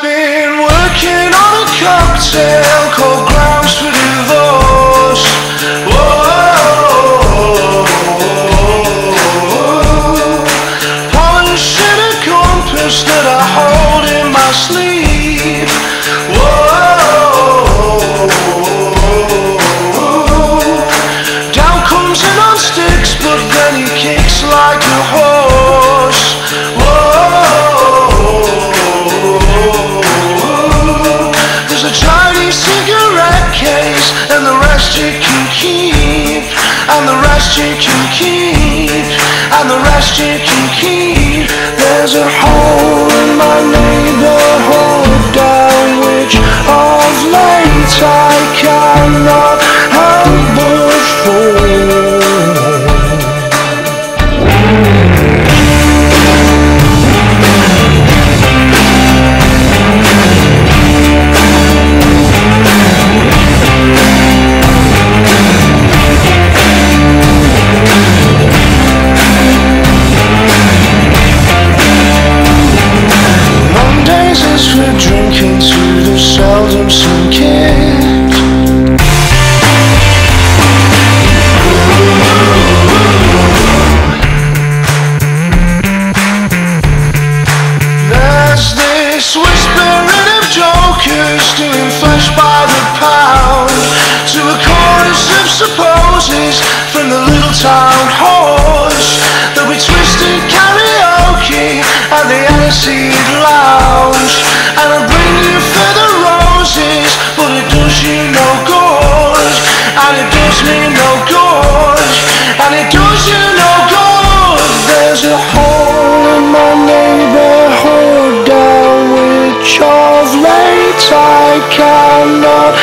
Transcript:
been working on a cocktail called Grounds for Divorce. Whoa. Polishing a compass that I hold in my sleeve. Cigarette case, and the rest you can keep, and the rest you can keep, and the rest you can keep. There's a hole in my neighborhood For drinking to the seldom. There's this whispering of late I cannot